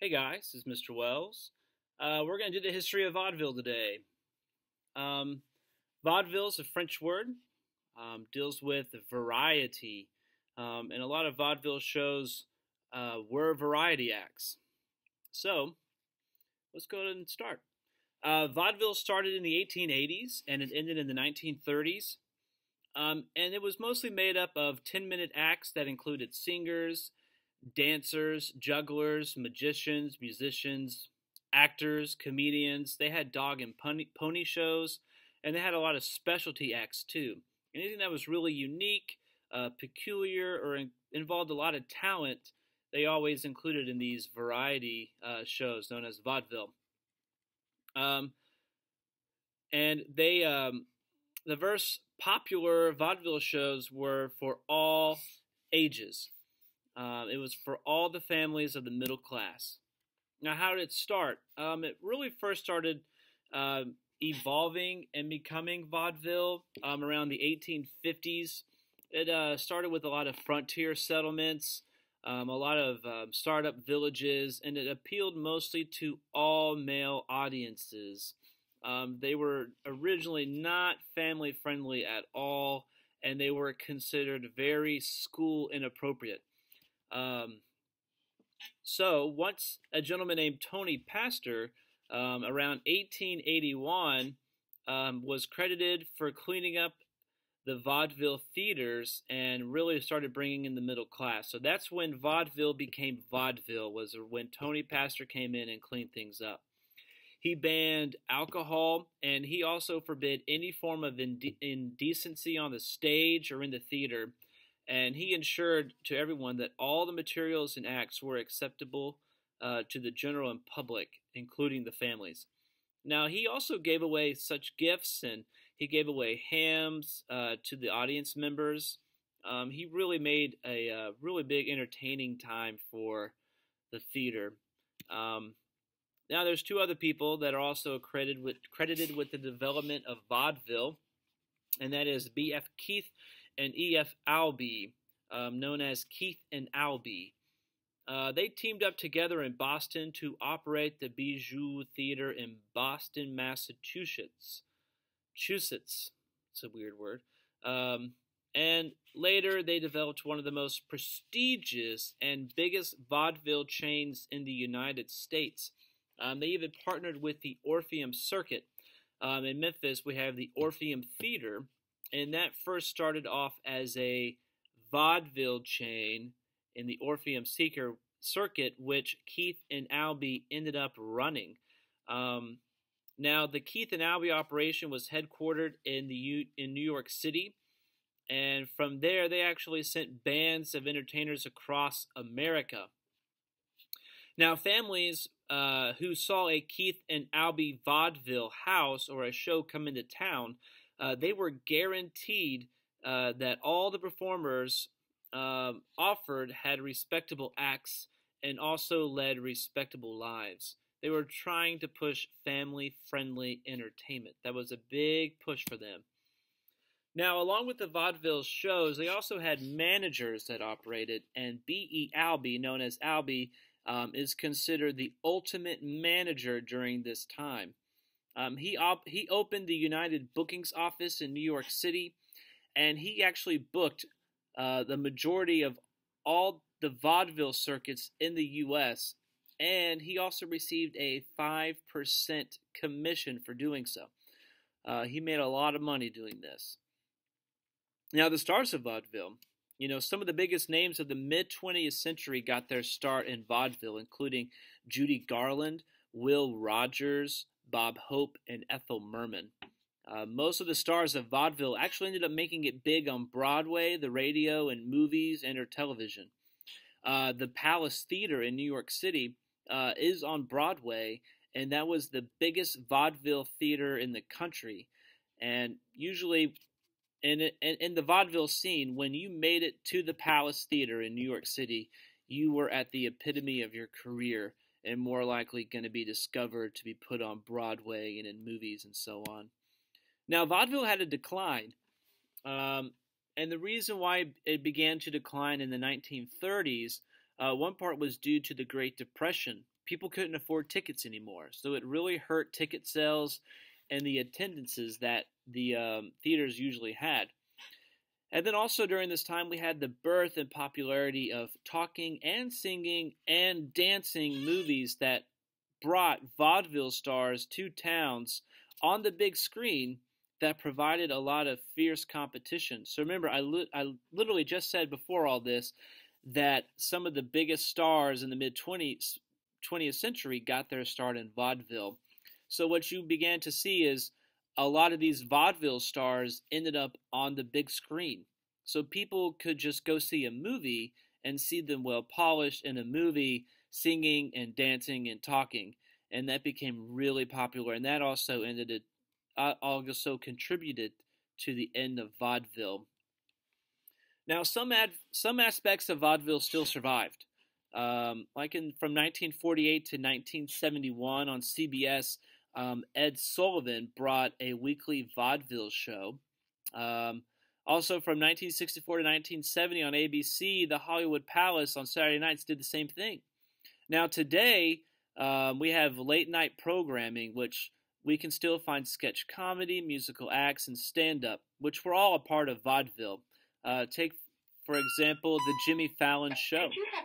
Hey guys, this is Mr. Wells. Uh, we're going to do the history of vaudeville today. Um, vaudeville is a French word, um, deals with variety, um, and a lot of vaudeville shows uh, were variety acts. So, let's go ahead and start. Uh, vaudeville started in the 1880s and it ended in the 1930s. Um, and it was mostly made up of 10 minute acts that included singers, dancers, jugglers, magicians, musicians, actors, comedians. They had dog and pony shows, and they had a lot of specialty acts too. Anything that was really unique, uh, peculiar, or in- involved a lot of talent, they always included in these variety uh, shows known as vaudeville. Um, and they, um, the verse popular vaudeville shows were for all ages. Uh, it was for all the families of the middle class. Now, how did it start? Um, it really first started uh, evolving and becoming vaudeville um, around the 1850s. It uh, started with a lot of frontier settlements, um, a lot of um, startup villages, and it appealed mostly to all male audiences. They were originally not family friendly at all, and they were considered very school inappropriate. Um, so once a gentleman named Tony Pastor, um, around 1881, um, was credited for cleaning up the vaudeville theaters and really started bringing in the middle class. So that's when vaudeville became vaudeville. Was when Tony Pastor came in and cleaned things up. He banned alcohol and he also forbid any form of indecency on the stage or in the theater and he ensured to everyone that all the materials and acts were acceptable uh, to the general and public, including the families. Now, he also gave away such gifts and he gave away hams uh, to the audience members. Um, he really made a uh, really big entertaining time for the theater. Um, now, there's two other people that are also credited with, credited with the development of vaudeville, and that is B.F. Keith and E.F. Albee, um, known as Keith and Albee. Uh, they teamed up together in Boston to operate the Bijou Theater in Boston, Massachusetts. Massachusetts. It's a weird word. Um, and later, they developed one of the most prestigious and biggest vaudeville chains in the United States. Um, they even partnered with the Orpheum Circuit. Um, in Memphis, we have the Orpheum Theater, and that first started off as a vaudeville chain in the Orpheum Seeker circuit, which Keith and Albee ended up running. Um, now, the Keith and Albee operation was headquartered in the U- in New York City, and from there they actually sent bands of entertainers across America. Now, families uh, who saw a Keith and Albee vaudeville house or a show come into town uh, they were guaranteed uh, that all the performers um, offered had respectable acts and also led respectable lives. They were trying to push family friendly entertainment. That was a big push for them. Now, along with the vaudeville shows, they also had managers that operated, and B.E. Albee, known as Albee, um, is considered the ultimate manager during this time. Um, he op- he opened the United Bookings office in New York City, and he actually booked uh, the majority of all the vaudeville circuits in the U.S. And he also received a five percent commission for doing so. Uh, he made a lot of money doing this. Now, the stars of vaudeville. You know, some of the biggest names of the mid 20th century got their start in vaudeville, including Judy Garland, Will Rogers, Bob Hope, and Ethel Merman. Uh, most of the stars of vaudeville actually ended up making it big on Broadway, the radio, and movies and or television. Uh, the Palace Theater in New York City uh, is on Broadway, and that was the biggest vaudeville theater in the country. And usually, in, in, in the vaudeville scene, when you made it to the Palace Theater in New York City, you were at the epitome of your career and more likely going to be discovered to be put on Broadway and in movies and so on. Now, vaudeville had a decline, um, and the reason why it began to decline in the 1930s Uh, one part was due to the Great Depression. People couldn't afford tickets anymore, so it really hurt ticket sales and the attendances that the um, theaters usually had. And then also during this time, we had the birth and popularity of talking and singing and dancing movies that brought vaudeville stars to towns on the big screen that provided a lot of fierce competition. So remember, I, li- I literally just said before all this that some of the biggest stars in the mid 20th, 20th century got their start in vaudeville. So what you began to see is a lot of these vaudeville stars ended up on the big screen. So people could just go see a movie and see them well polished in a movie, singing and dancing and talking. And that became really popular. And that also ended it, uh, also contributed to the end of vaudeville. Now, some ad, some aspects of vaudeville still survived. Um, like in from 1948 to 1971 on CBS, um, Ed Sullivan brought a weekly vaudeville show. Um, also, from 1964 to 1970 on ABC, the Hollywood Palace on Saturday nights did the same thing. Now, today, um, we have late night programming, which we can still find sketch comedy, musical acts, and stand up, which were all a part of vaudeville. Uh, take, for example, the Jimmy Fallon Show. Could you have